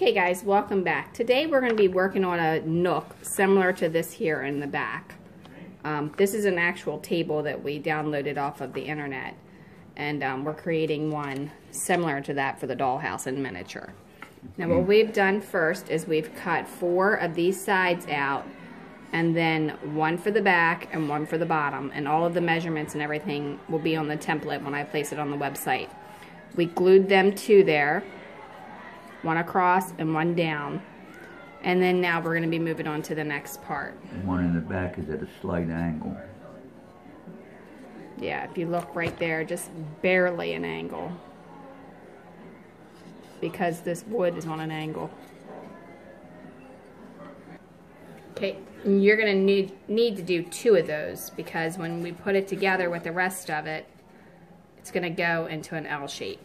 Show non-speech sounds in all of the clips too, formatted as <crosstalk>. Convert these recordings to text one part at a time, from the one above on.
Okay guys, welcome back. Today we're going to be working on a nook similar to this here in the back. Um, this is an actual table that we downloaded off of the internet and um, we're creating one similar to that for the dollhouse in miniature. Now what we've done first is we've cut four of these sides out and then one for the back and one for the bottom and all of the measurements and everything will be on the template when I place it on the website. We glued them to there one across and one down. And then now we're going to be moving on to the next part. One in the back is at a slight angle. Yeah, if you look right there, just barely an angle. Because this wood is on an angle. Okay, you're going to need, need to do two of those because when we put it together with the rest of it, it's going to go into an L shape.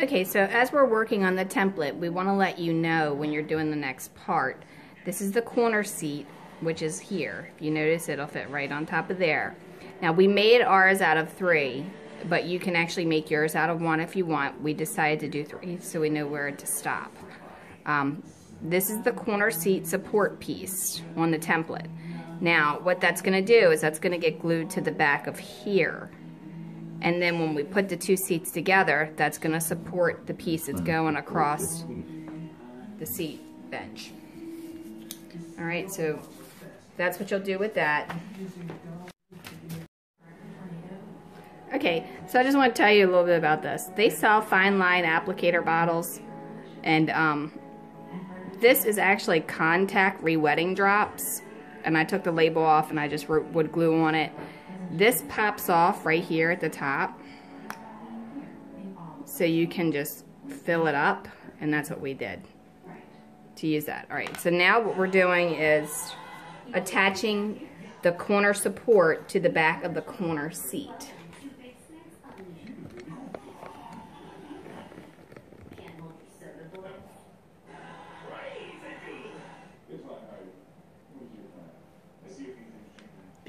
Okay, so as we're working on the template, we want to let you know when you're doing the next part. This is the corner seat, which is here. If you notice, it'll fit right on top of there. Now, we made ours out of three, but you can actually make yours out of one if you want. We decided to do three, so we know where to stop. Um, this is the corner seat support piece on the template. Now, what that's going to do is that's going to get glued to the back of here. And then when we put the two seats together, that's going to support the piece that's going across the seat bench. All right, so that's what you'll do with that. Okay, so I just want to tell you a little bit about this. They sell fine line applicator bottles, and um, this is actually contact re-wetting drops. And I took the label off and I just wrote wood glue on it. This pops off right here at the top. So you can just fill it up and that's what we did to use that. Alright, so now what we're doing is attaching the corner support to the back of the corner seat.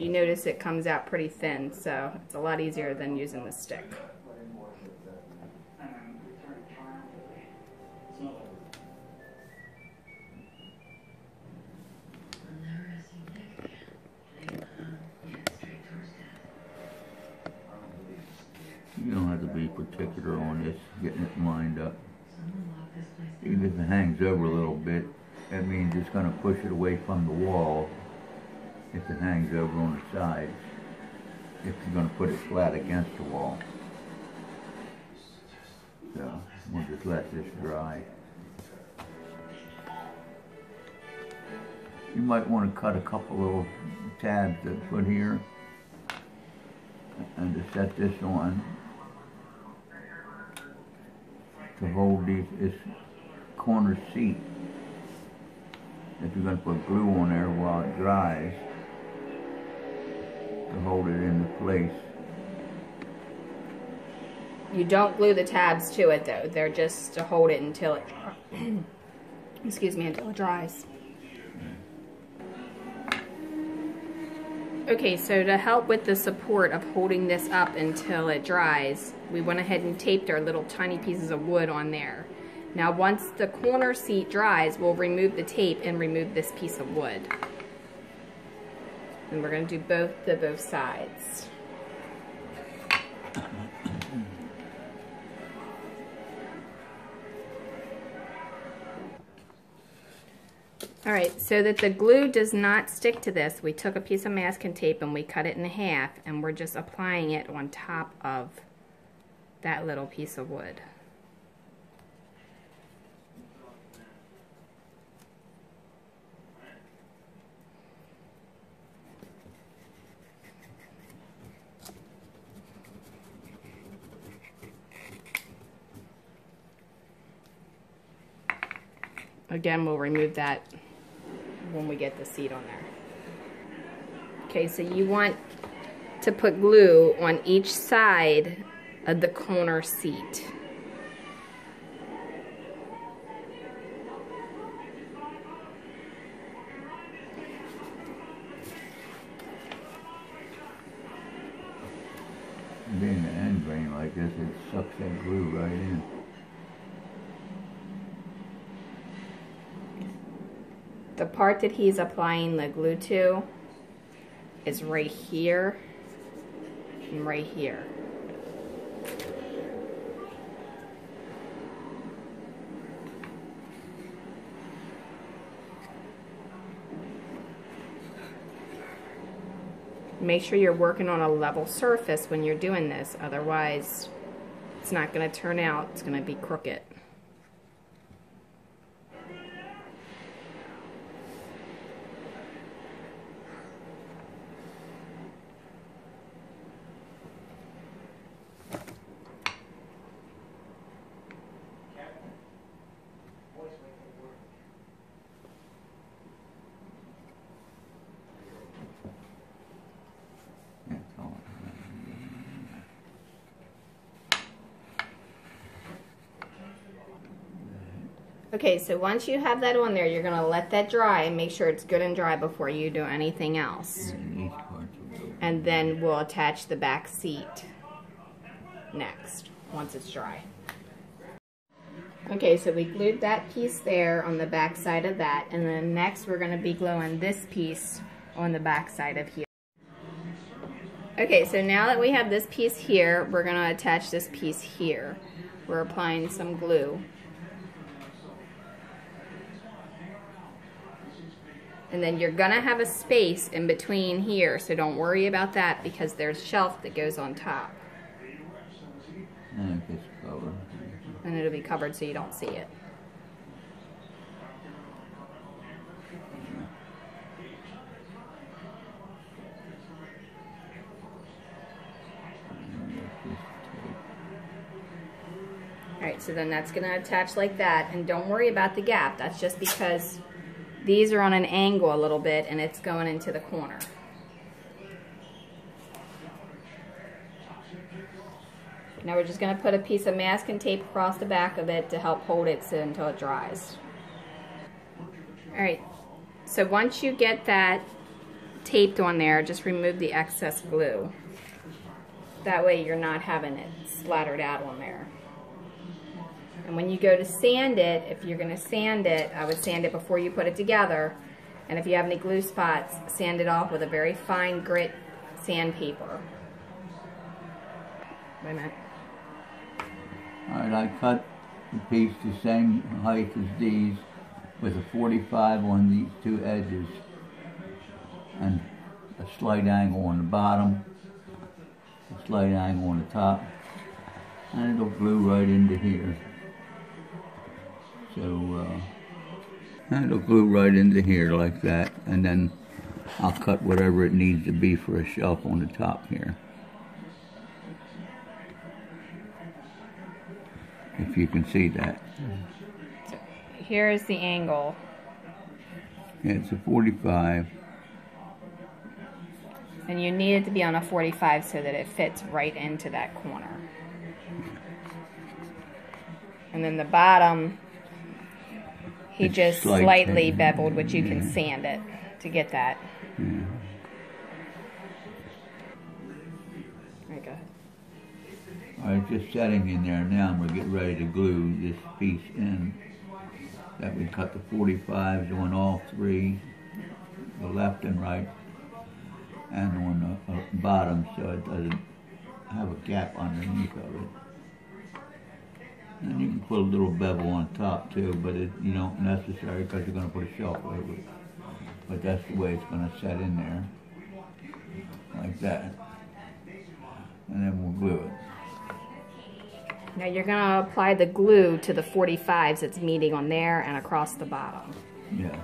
you notice it comes out pretty thin, so it's a lot easier than using the stick. You don't have to be particular on this, getting it lined up. Even if it hangs over a little bit, that means it's going to push it away from the wall if it hangs over on the side, if you're going to put it flat against the wall. So we'll just let this dry. You might want to cut a couple little tabs to put here and to set this on to hold these, this corner seat. If you're going to put glue on there while it dries, it into place. You don't glue the tabs to it though. They're just to hold it until it, <clears throat> excuse me, until it dries. Okay, so to help with the support of holding this up until it dries, we went ahead and taped our little tiny pieces of wood on there. Now once the corner seat dries, we'll remove the tape and remove this piece of wood. And we're going to do both the both sides. All right, so that the glue does not stick to this, we took a piece of masking tape and we cut it in half and we're just applying it on top of that little piece of wood. Again, we'll remove that when we get the seat on there. Okay, so you want to put glue on each side of the corner seat. Being an end grain like this, it sucks that glue right in. The part that he's applying the glue to is right here and right here. Make sure you're working on a level surface when you're doing this, otherwise it's not going to turn out, it's going to be crooked. That's all. Okay, so once you have that on there, you're gonna let that dry and make sure it's good and dry before you do anything else. And these parts will go. And then we'll attach the back seat next, once it's dry. Okay, so we glued that piece there on the back side of that, and then next we're gonna be gluing this piece on the back side of here. Okay, so now that we have this piece here, we're gonna attach this piece here. We're applying some glue. And then you're gonna have a space in between here, so don't worry about that because there's shelf that goes on top. And and it'll be covered so you don't see it. And it's just tape. Alright, so then that's gonna attach like that, and don't worry about the gap, that's just because these are on an angle a little bit and it's going into the corner. Now we're just gonna put a piece of masking tape across the back of it to help hold it so until it dries. Alright, so once you get that taped on there, just remove the excess glue. That way you're not having it splattered out on there. And when you go to sand it, if you're going to sand it, I would sand it before you put it together. And if you have any glue spots, sand it off with a very fine grit sandpaper. Wait a minute. Alright, I cut the piece the same height as these with a 45 on these two edges and a slight angle on the bottom, a slight angle on the top, and it'll glue right into here. So, uh, it'll glue right into here like that, and then I'll cut whatever it needs to be for a shelf on the top here. If you can see that. Here is the angle. Yeah, it's a 45. And you need it to be on a 45 so that it fits right into that corner. And then the bottom, he It's just slight slightly bend. beveled, which you can sand it to get that. Yeah. There you go. All right, just setting in there now, and we're getting ready to glue this piece in. That we cut the 45s on all three, the left and right, and on the uh, bottom, so it doesn't have a gap underneath of it. And you can put a little bevel on top too, but it, you don't necessary because you're gonna put a shelf over it. But that's the way it's gonna set in there, like that. And then we'll glue it. Now you're gonna apply the glue to the 45s that's meeting on there and across the bottom. Yeah.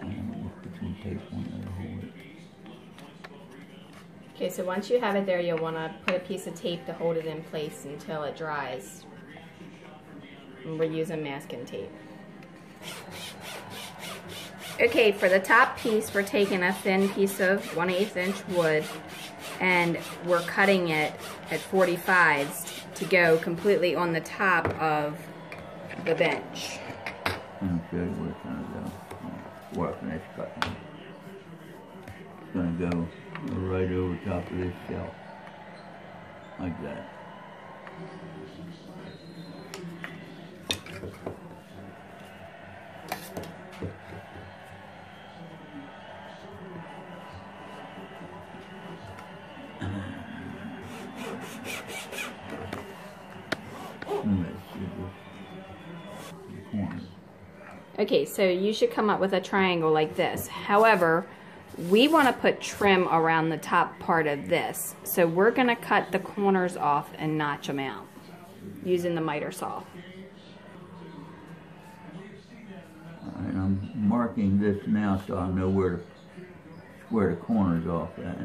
And we'll put some tape on there to hold it. Okay, so once you have it there, you'll wanna put a piece of tape to hold it in place until it dries. And we're using masking tape. Okay, for the top piece, we're taking a thin piece of 1 8 inch wood and we're cutting it at 45s to go completely on the top of the bench. Go. before I cutting. Gonna go right over top of this shelf, like that. Okay, so you should come up with a triangle like this. However, we want to put trim around the top part of this. So we're going to cut the corners off and notch them out using the miter saw. I'm marking this now so I know where to, where the corners off at.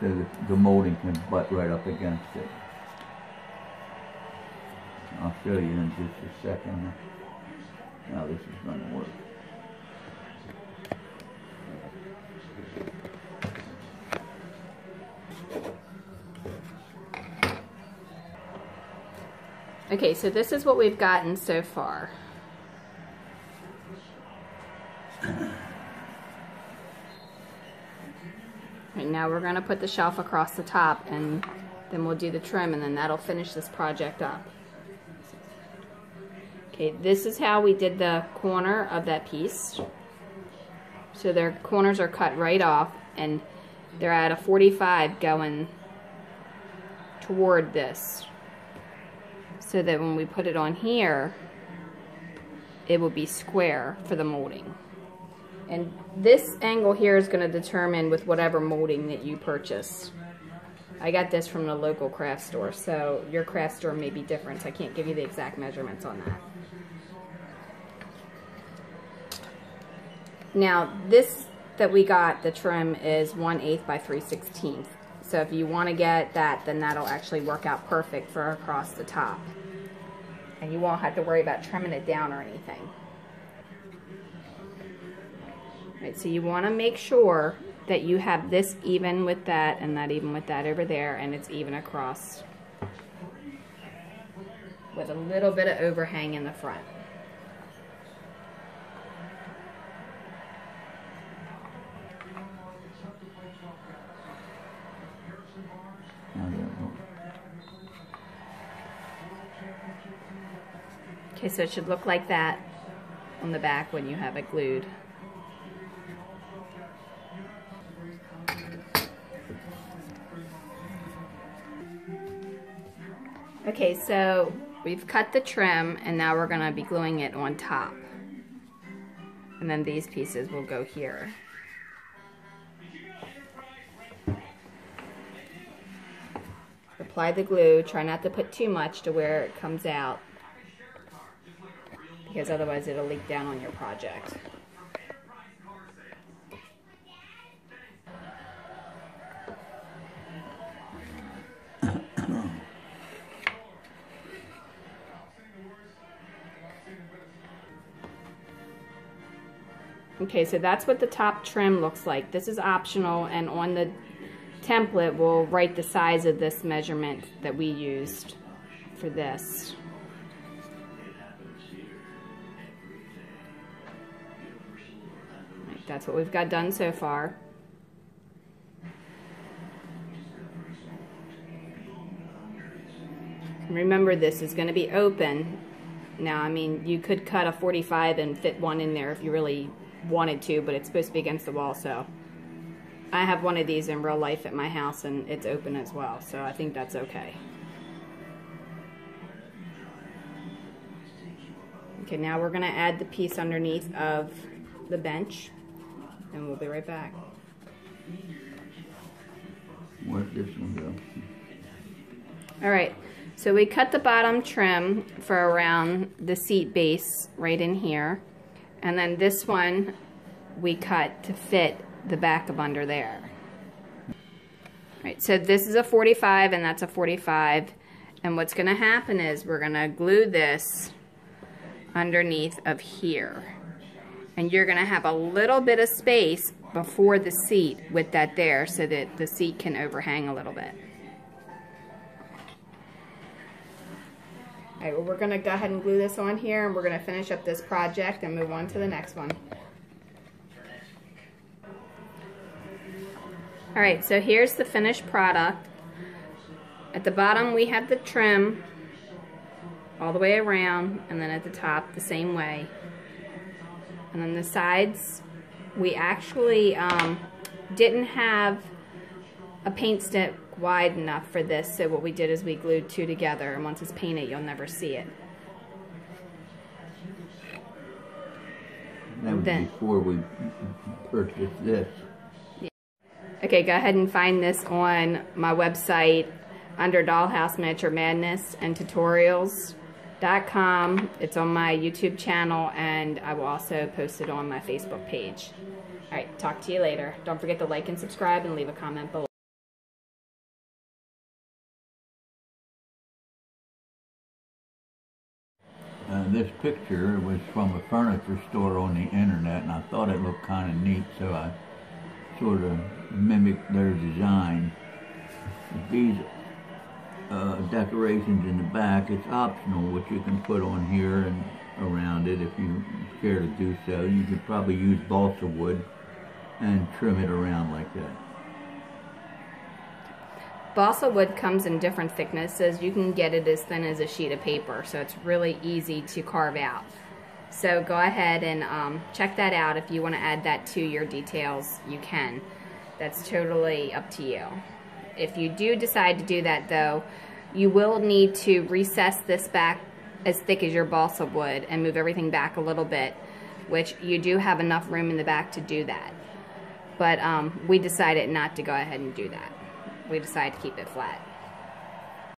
So that the molding can butt right up against it. I'll show you in just a second how this is going to work. Okay, so this is what we've gotten so far. <clears throat> Right now we're going to put the shelf across the top and then we'll do the trim and then that'll finish this project up. Okay, this is how we did the corner of that piece. So their corners are cut right off and they're at a 45 going toward this. So that when we put it on here, it will be square for the molding. And this angle here is going to determine with whatever molding that you purchase. I got this from the local craft store, so your craft store may be different. I can't give you the exact measurements on that. Now, this that we got, the trim, is 1 8 by 3 16th. So if you want to get that, then that'll actually work out perfect for across the top. And you won't have to worry about trimming it down or anything. Right, so you want to make sure that you have this even with that and that even with that over there and it's even across with a little bit of overhang in the front. Okay, so it should look like that on the back when you have it glued. Okay, so we've cut the trim and now we're gonna be gluing it on top. And then these pieces will go here. Apply the glue, try not to put too much to where it comes out because otherwise it'll leak down on your project. Okay, so that's what the top trim looks like. This is optional, and on the template, we'll write the size of this measurement that we used for this. That's what we've got done so far. Remember, this is going to be open. Now, I mean, you could cut a 45 and fit one in there if you really wanted to, but it's supposed to be against the wall, so I have one of these in real life at my house and it's open as well, so I think that's okay. Okay, now we're gonna add the piece underneath of the bench and we'll be right back. This one? All right, so we cut the bottom trim for around the seat base right in here. And then this one we cut to fit the back of under there. All right, so this is a 45 and that's a 45. And what's gonna happen is we're gonna glue this underneath of here. And you're gonna have a little bit of space before the seat with that there so that the seat can overhang a little bit. All right, well, we're gonna go ahead and glue this on here and we're gonna finish up this project and move on to the next one. All right, so here's the finished product. At the bottom, we have the trim all the way around, and then at the top, the same way. And then the sides, we actually um, didn't have a paint stick wide enough for this, so what we did is we glued two together, and once it's painted, you'll never see it. That was Then- before we purchased this. Okay, go ahead and find this on my website under Dollhouse Miniature Madness and Tutorials.com. It's on my YouTube channel, and I will also post it on my Facebook page. All right, talk to you later. Don't forget to like and subscribe and leave a comment below. Uh, this picture was from a furniture store on the internet, and I thought it looked kind of neat, so I sort of mimicked their design. These uh, decorations in the back, it's optional what you can put on here and around it if you care to do so. You could probably use balsa wood and trim it around like that. Balsa wood comes in different thicknesses. You can get it as thin as a sheet of paper, so it's really easy to carve out. So go ahead and um, check that out. If you want to add that to your details, you can. That's totally up to you. If you do decide to do that though, you will need to recess this back as thick as your balsa wood and move everything back a little bit, which you do have enough room in the back to do that. But um, we decided not to go ahead and do that. We decided to keep it flat.